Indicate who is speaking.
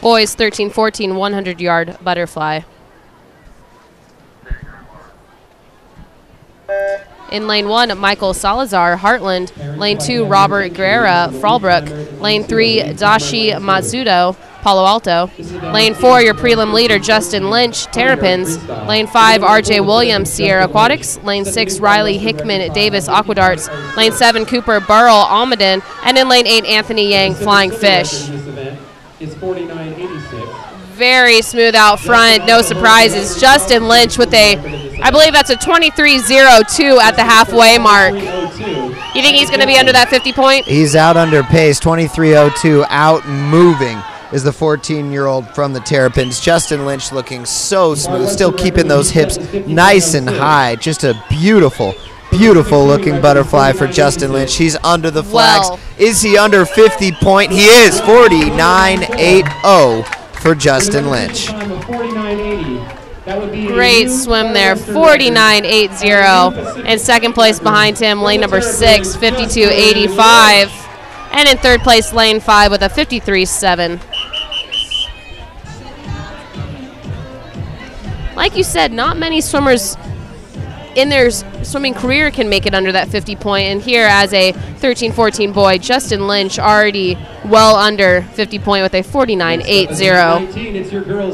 Speaker 1: Boys 13 14 100 yard butterfly. In lane one, Michael Salazar, Heartland. Lane two, Robert Guerra, Fallbrook. Lane three, Dashi Matsudo, Palo Alto. Lane four, your prelim leader, Justin Lynch, Terrapins. Lane five, RJ Williams, Sierra Aquatics. Lane six, Riley Hickman, Davis, Aquadarts. Lane seven, Cooper Burrell, Almaden. And in lane eight, Anthony Yang, Flying Fish.
Speaker 2: Is 4986.
Speaker 1: Very smooth out front, no surprises. Justin Lynch with a, I believe that's a 23.02 at the halfway mark. You think he's going to be under that 50 point?
Speaker 3: He's out under pace, 23.02, out moving is the 14 year old from the Terrapins. Justin Lynch looking so smooth, still keeping those hips nice and high. Just a beautiful, beautiful looking butterfly for Justin Lynch. He's under the flags. Is he under 50 point? He is 49.80 for Justin Lynch.
Speaker 2: Time of 4980. That would be
Speaker 1: Great swim there, 49.80. And second place behind him, lane number six, 52.85. And in third place, lane five with a 53.7. Like you said, not many swimmers in their swimming career can make it under that 50 point. And here, as a 13 14 boy, Justin Lynch already well under 50 point with a 49.80.
Speaker 2: 19. It's your girls.